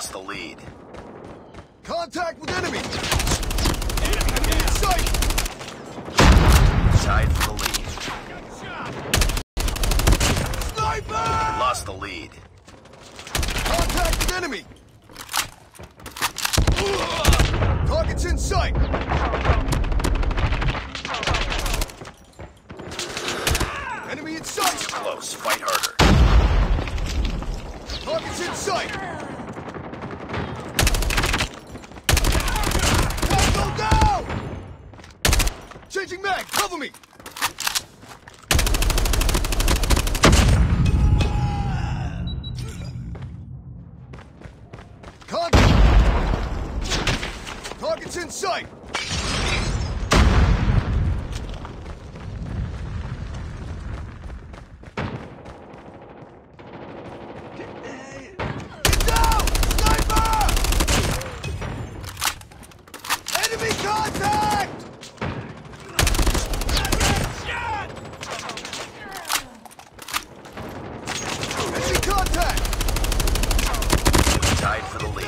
lost the lead. Contact with enemy! Enemy in sight! Tied for the lead. Sniper! Lost the lead. Contact with enemy! Target's in sight! Enemy in sight! Close. Fight harder. Target's in sight! Tango down! Changing mag, cover me! Contact! Target's in sight! Get down! Sniper! Enemy contact! Enemy contact! Tied for the lead.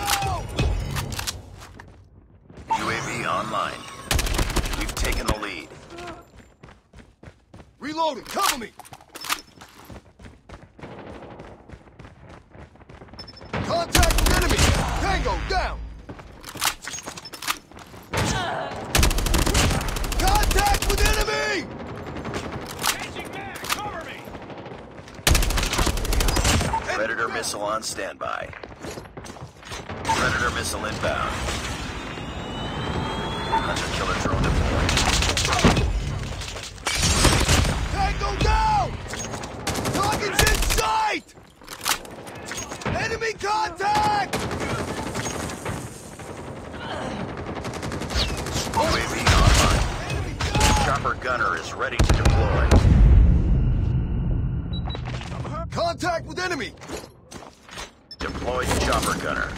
UAV online. We've taken the lead. Reloading, cover me! Contact with enemy! Tango, down! Contact with enemy! Predator missile on standby. Predator missile inbound. Hunter killer drone deployed. Enemy contact! UAV online. Chopper gunner is ready to deploy. Contact with enemy! Deployed chopper gunner.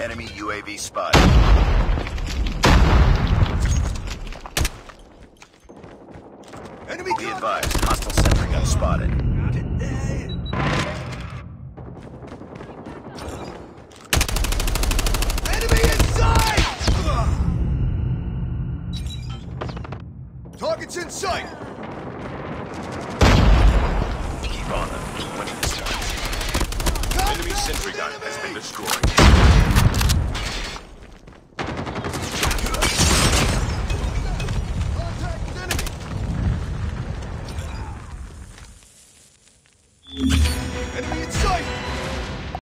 Enemy UAV spotted. Enemy Be advised, hostile sentry gun spotted. Enemy inside! Target's in sight! Keep on them. Winning this one. Enemy sentry gun has been destroyed.